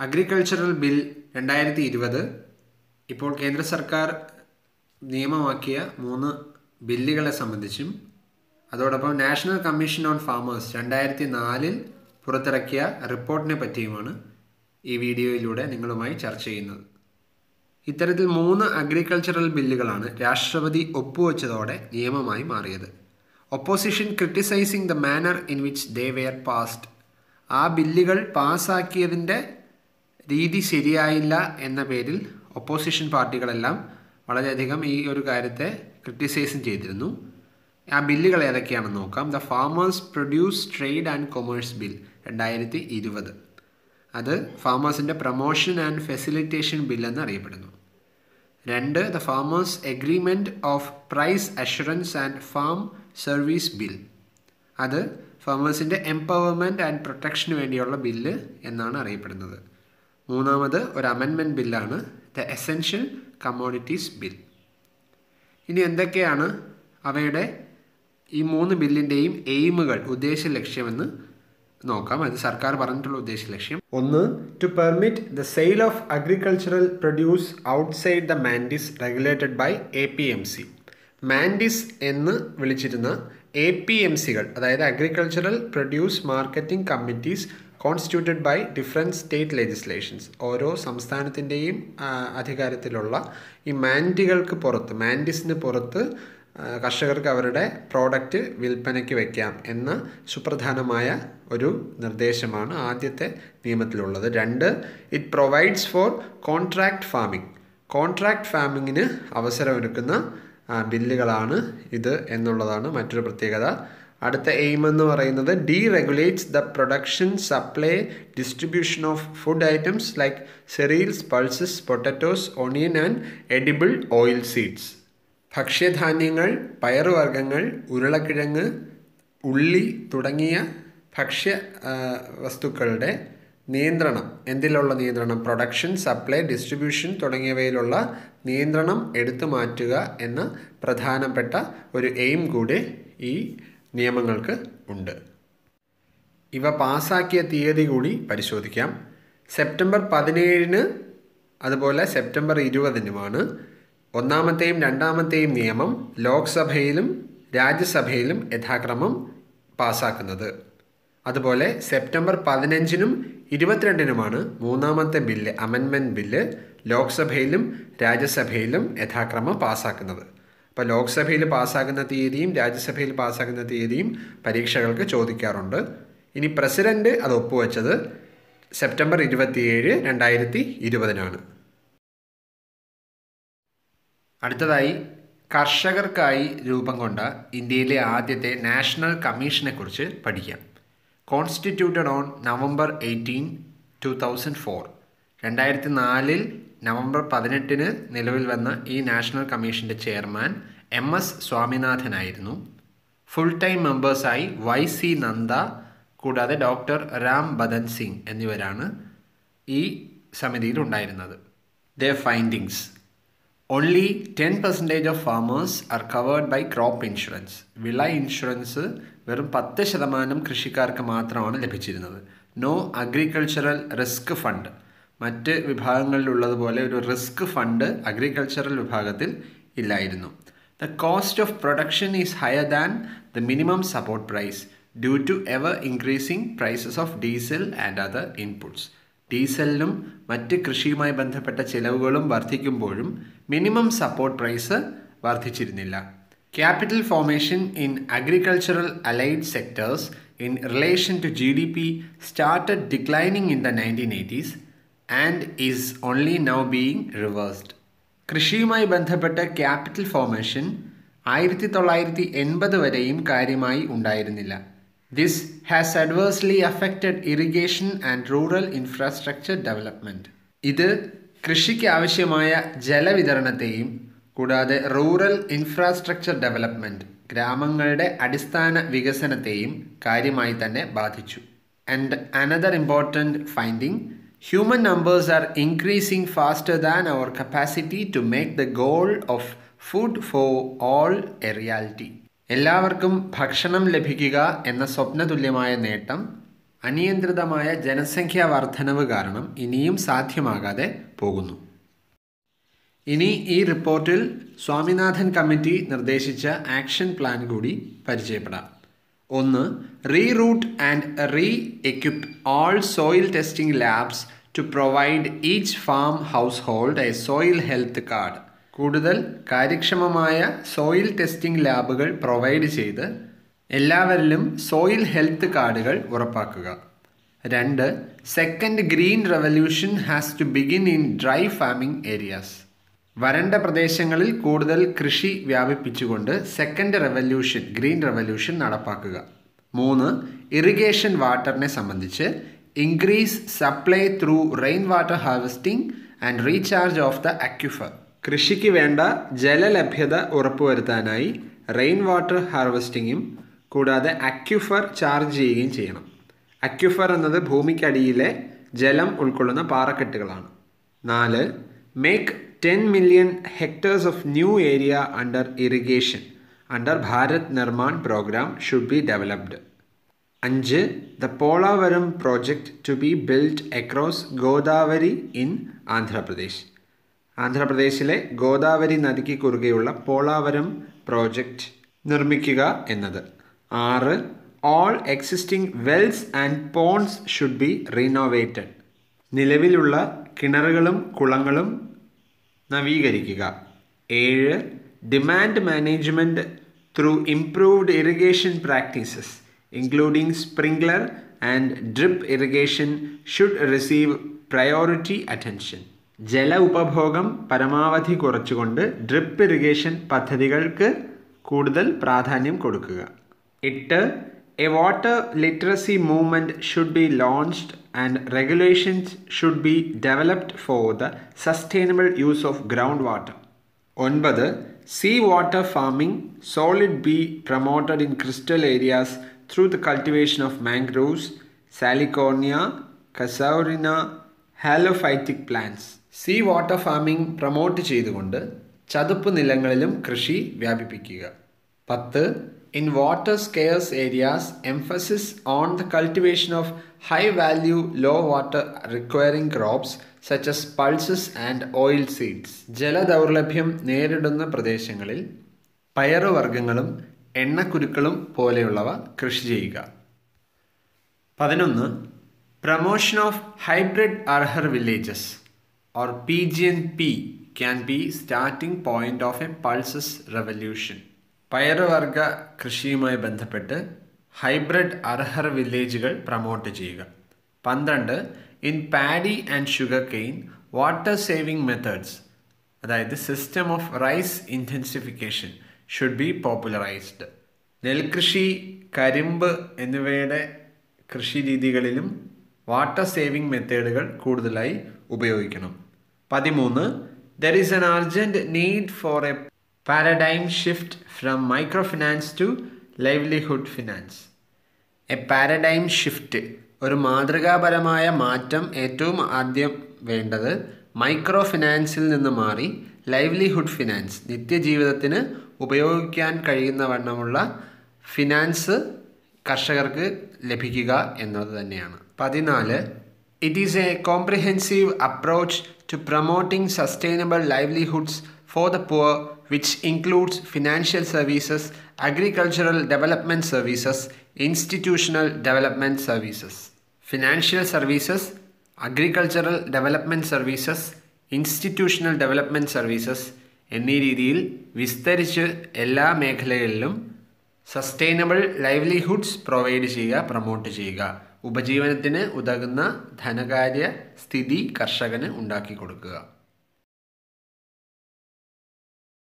Agricultural bill രണ്ടായിരത്തി ഇരുപത് ഇപ്പോൾ കേന്ദ്ര സർക്കാർ നിയമമാക്കിയ മൂന്ന് ബില്ലുകളെ സംബന്ധിച്ചും അതോടൊപ്പം നാഷണൽ കമ്മീഷൻ ഓൺ ഫാമേഴ്സ് രണ്ടായിരത്തി നാലിൽ പുറത്തിറക്കിയ റിപ്പോർട്ടിനെ പറ്റിയുമാണ് ഈ വീഡിയോയിലൂടെ നിങ്ങളുമായി ചർച്ച ചെയ്യുന്നത്. ഇത്തരത്തിൽ മൂന്ന് അഗ്രികൾച്ചറൽ ബില്ലുകളാണ് രാഷ്ട്രപതി ഒപ്പുവെച്ചതോടെ നിയമമായി മാറിയത്. Opposition criticising the manner in which they were passed ആ ബില്ലുകൾ പാസ്സാക്കിയതിന്റെ രീതി ശരിയായില്ല എന്ന പേരിൽ ഒപ്പോസിഷൻ പാർട്ടികളെല്ലാം വളരെയധികം ഈ ഒരു കാര്യത്തെ ക്രിട്ടിസൈസും ചെയ്തിരുന്നു. ആ ബില്ലുകൾ ഏതൊക്കെയാണെന്ന് നോക്കാം. The farmers produce trade and commerce bill രണ്ടായിരത്തി ഇരുപത് അത് ഫാമേഴ്സിന്റെ പ്രൊമോഷൻ ആൻഡ് ഫെസിലിറ്റേഷൻ ബിൽ എന്ന് അറിയപ്പെടുന്നു രണ്ട് the farmers agreement of price assurance and farm service bill അത് ഫാമേഴ്സിന്റെ എംപവർമെന്റ് ആൻഡ് പ്രൊട്ടക്ഷന് വേണ്ടിയുള്ള ബില്ല് എന്നാണ് അറിയപ്പെടുന്നത്. മൂന്നാമത് ഒരു അമെൻമെന്റ് ബില്ലാണ് ദ എസെൻഷ്യൽ കമ്മോഡിറ്റീസ് ബിൽ ഇനി എന്തൊക്കെയാണ് അവയുടെ ഈ മൂന്ന് ബില്ലിന്റെയും എയിമുകൾ ഉദ്ദേശ ലക്ഷ്യമെന്ന് നോക്കാം. അത് സർക്കാർ പറഞ്ഞിട്ടുള്ള ഉദ്ദേശ ലക്ഷ്യം. ഒന്ന് to permit the sale of agricultural produce outside the mandis regulated by A P M C mandis എന്ന് വിളിച്ചിരുന്ന എ പി എം സികൾ അതായത് agricultural produce marketing committees constituted by different state legislations ഓരോ സംസ്ഥാനത്തിന്റെയും അധികാരത്തിലുള്ള ഈ മാൻഡികൾക്ക് പുറത്ത് മാൻഡിസിന് പുറത്ത് കർഷകർക്ക് അവരുടെ പ്രോഡക്റ്റ് വിൽപ്പനയ്ക്ക് വയ്ക്കാം എന്ന സുപ്രധാനമായ ഒരു നിർദ്ദേശമാണ് ആദ്യത്തെ നിയമത്തിലുള്ളത്. രണ്ട് it provides for contract farming contract ഫാമിങ്ങിന് അവസരമൊരുക്കുന്ന ബില്ലുകളാണ് ഇത് എന്നുള്ളതാണ് മറ്റൊരു പ്രത്യേകത. അടുത്ത എയിം എന്ന് പറയുന്നത് deregulates the production supply distribution of food items like cereals pulses potatoes onion and edible oil seeds ഭക്ഷ്യധാന്യങ്ങൾ പയറുവർഗങ്ങൾ ഉരുളക്കിഴങ്ങ് ഉള്ളി തുടങ്ങിയ ഭക്ഷ്യ വസ്തുക്കളുടെ നിയന്ത്രണം. എന്തിലുള്ള നിയന്ത്രണം? പ്രൊഡക്ഷൻ സപ്ലൈ ഡിസ്ട്രിബ്യൂഷൻ തുടങ്ങിയവയിലുള്ള നിയന്ത്രണം എടുത്തു മാറ്റുക എന്ന പ്രധാനപ്പെട്ട ഒരു എയിം കൂടി ഈ നിയമങ്ങൾക്ക് ഉണ്ട്. ഇവ പാസാക്കിയ തീയതി കൂടി പരിശോധിക്കാം. സെപ്റ്റംബർ പതിനേഴിന് അതുപോലെ സെപ്റ്റംബർ ഇരുപതിനുമാണ് ഒന്നാമത്തെയും രണ്ടാമത്തെയും നിയമം ലോക്സഭയിലും രാജ്യസഭയിലും യഥാക്രമം പാസാക്കുന്നത്. അതുപോലെ സെപ്റ്റംബർ പതിനഞ്ചിനും ഇരുപത്തിരണ്ടിനുമാണ് മൂന്നാമത്തെ ബില്ല് അമെൻമെന്റ് ബില്ല് ലോക്സഭയിലും രാജ്യസഭയിലും യഥാക്രമം പാസ്സാക്കുന്നത് അപ്പോൾ ലോക്സഭയിൽ പാസ്സാക്കുന്ന തീയതിയും രാജ്യസഭയിൽ പാസ്സാക്കുന്ന തീയതിയും പരീക്ഷകൾക്ക് ചോദിക്കാറുണ്ട്. ഇനി പ്രസിഡന്റ് അത് ഒപ്പുവെച്ചത് സെപ്റ്റംബർ ഇരുപത്തിയേഴ് രണ്ടായിരത്തി ഇരുപതിനാണ്. അടുത്തതായി കർഷകർക്കായി രൂപം കൊണ്ട ഇന്ത്യയിലെ ആദ്യത്തെ നാഷണൽ കമ്മീഷനെക്കുറിച്ച് പഠിക്കാം. Constituted on November eighteen two thousand four രണ്ടായിരത്തി നാലിൽ നവംബർ പതിനെട്ടിന് നിലവിൽ വന്ന ഈ നാഷണൽ കമ്മീഷന്റെ ചെയർമാൻ എം എസ് സ്വാമിനാഥനായിരുന്നു. ഫുൾ ടൈം മെമ്പേഴ്സായി വൈ സി നന്ദ കൂടാതെ ഡോക്ടർ രാം ബദൻ സിംഗ് എന്നിവരാണ് ഈ സമിതിയിൽ ഉണ്ടായിരുന്നത്. The findings only ten percentage of farmers are covered by crop insurance വിള ഇൻഷുറൻസ് വെറും പത്ത് ശതമാനം കൃഷിക്കാർക്ക് മാത്രമാണ് ലഭിച്ചിരുന്നത്. നോ അഗ്രികൾച്ചറൽ റിസ്ക് ഫണ്ട് മറ്റ് വിഭാഗങ്ങളിലുള്ളതുപോലെ ഒരു റിസ്ക് ഫണ്ട് അഗ്രികൾച്ചറൽ വിഭാഗത്തിൽ ഇല്ലായിരുന്നു. The cost of production is higher than the minimum support price due to ever increasing prices of diesel and other inputs ഡീസലിനും മറ്റ് കൃഷിയുമായി ബന്ധപ്പെട്ട ചെലവുകളും വർദ്ധിക്കുമ്പോഴും minimum support price വർദ്ധിച്ചിരുന്നില്ല. Capital formation in agricultural allied sectors in relation to G D P started declining in the nineteen eighties and is only now being reversed. കൃഷിയുമായി ബന്ധപ്പെട്ട capital formation ആയിരത്തി തൊള്ളായിരത്തി എൺപത് വരെയും കാര്യമായി ഉണ്ടായിരുന്നില്ല. This has adversely affected irrigation and rural infrastructure development ഇത് കൃഷിക്ക് ആവശ്യമായ ജലവിതരണത്തെയും കൂടാതെ റൂറൽ ഇൻഫ്രാസ്ട്രക്ചർ ഡെവലപ്മെന്റ് ഗ്രാമങ്ങളുടെ അടിസ്ഥാന വികസനത്തെയും കാര്യമായി തന്നെ ബാധിച്ചു. And another important finding human numbers are increasing faster than our capacity to make the goal of food for all a reality എല്ലാവർക്കും ഭക്ഷണം ലഭിക്കുക എന്ന സ്വപ്നതുല്യമായ നേട്ടം അനിയന്ത്രിതമായ ജനസംഖ്യാ വർധനവ് കാരണം ഇനിയും സാധ്യമാകാതെ പോകുന്നു. ഇനി ഈ റിപ്പോർട്ടിൽ സ്വാമിനാഥൻ കമ്മിറ്റി നിർദ്ദേശിച്ച ആക്ഷൻ പ്ലാൻ കൂടി പരിചയപ്പെടാം. ഒന്ന് reroute and re equip all soil testing labs to provide each farm household a soil health card കൂടുതൽ കാര്യക്ഷമമായ സോയിൽ ടെസ്റ്റിംഗ് ലാബുകൾ പ്രൊവൈഡ് ചെയ്ത് എല്ലാവരിലും സോയിൽ ഹെൽത്ത് കാർഡുകൾ ഉറപ്പാക്കുക. രണ്ട് second green revolution has to begin in dry farming areas. വരണ്ട പ്രദേശങ്ങളിൽ കൂടുതൽ കൃഷി വ്യാപിപ്പിച്ചുകൊണ്ട് സെക്കൻഡ് റെവല്യൂഷൻ ഗ്രീൻ റെവല്യൂഷൻ നടപ്പാക്കുക. മൂന്ന് ഇറിഗേഷൻ വാട്ടറിനെ സംബന്ധിച്ച് increase supply through rain water harvesting and recharge of the aquifer. കൃഷിക്ക് വേണ്ട ജലലഭ്യത ഉറപ്പുവരുത്താനായി റെയിൻ വാട്ടർ ഹാർവെസ്റ്റിങ്ങും കൂടാതെ അക്യുഫർ ചാർജ് ചെയ്യുകയും ചെയ്യണം. അക്യുഫർ എന്നത് ഭൂമിക്കടിയിലെ ജലം ഉൾക്കൊള്ളുന്ന പാറക്കെട്ടുകളാണ്. നാല് make ten million hectares of new area under irrigation under Bharat Nirman programme should be developed അഞ്ച് the Polavaram project to be build across Godavari in Andhra Pradesh ആന്ധ്രാപ്രദേശിലെ ഗോദാവരി നദിക്ക് കുറുകെയുള്ള പോളാവരം പ്രോജക്റ്റ് നിർമ്മിക്കുക എന്നത്. ആറ് all existing wells and ponds should be renovated നിലവിലുള്ള കിണറുകളും കുളങ്ങളും നവീകരിക്കുക. ഏഴ് demand management through improved irrigation practices including sprinkler and drip irrigation should receive priority attention ജല ഉപഭോഗം പരമാവധി കുറച്ചുകൊണ്ട് ഡ്രിപ്പ് ഇറിഗേഷൻ പദ്ധതികൾക്ക് കൂടുതൽ പ്രാധാന്യം കൊടുക്കുക. എട്ട് a water literacy movement should be launched and regulations should be developed for the sustainable use of ground water. ഒൻപത് sea water farming should be promoted in coastal areas through the cultivation of mangroves salicornia casuarina halophytic plants. Sea water farming promote ചെയ്തുകൊണ്ട് ചതുപ്പ് നിലങ്ങളിലും കൃഷി വ്യാപിപ്പിക്കുക. പത്ത് in water scarce areas emphasis on the cultivation of high value low water requiring crops such as pulses and oil seeds ജലദൗർലഭ്യം നേരിടുന്ന പ്രദേശങ്ങളിൽ പയറുവർഗങ്ങളും എണ്ണക്കുരുക്കളും പോലെയുള്ളവ കൃഷി ചെയ്യുക. പതിനൊന്ന് promotion of hybrid arhar villages or PGNP can be starting point of a pulses revolution. പയറുവർഗ കൃഷിയുമായി ബന്ധപ്പെട്ട് ഹൈബ്രിഡ് അർഹർ വില്ലേജുകൾ പ്രൊമോട്ട് ചെയ്യുക. പന്ത്രണ്ട് in paddy and sugarcane water saving methods അതായത് system of rice intensification should be popularised നെൽകൃഷി കരിമ്പ് എന്നിവയുടെ കൃഷി രീതികളിലും വാട്ടർ സേവിംഗ് മെത്തേഡുകൾ കൂടുതലായി ഉപയോഗിക്കണം. പതിമൂന്ന്. There is an urgent need for a paradigm shift from microfinance to livelihood finance a paradigm shift ഒരു മാതൃകാപരമായ മാറ്റം ഏറ്റവും ആദ്യം വേണ്ടത് മൈക്രോ ഫിനാൻസിൽ നിന്ന് മാറി ലൈവ്ലിഹുഡ് ഫിനാൻസ് നിത്യജീവിതത്തിന് ഉപയോഗിക്കാൻ കഴിയുന്ന വണ്ണമുള്ള ഫിനാൻസ് കർഷകർക്ക് ലഭിക്കുക എന്നത് തന്നെയാണ്. പതിനാല് it is a comprehensive approach to promoting sustainable livelihoods for the poor which includes financial services agricultural development services institutional development services financial services agricultural development services institutional development services എന്നീ രീതിയിൽ വിസ്തരിച്ച് എല്ലാ മേഖലകളിലും സസ്റ്റൈനബിൾ ലൈവ്ലിഹുഡ്സ് പ്രൊവൈഡ് ചെയ്യുക promote ചെയ്യുക. ഉപജീവനത്തിന് ഉതകുന്ന ധനകാര്യ സ്ഥിതി കർഷകന് ഉണ്ടാക്കി കൊടുക്കുക.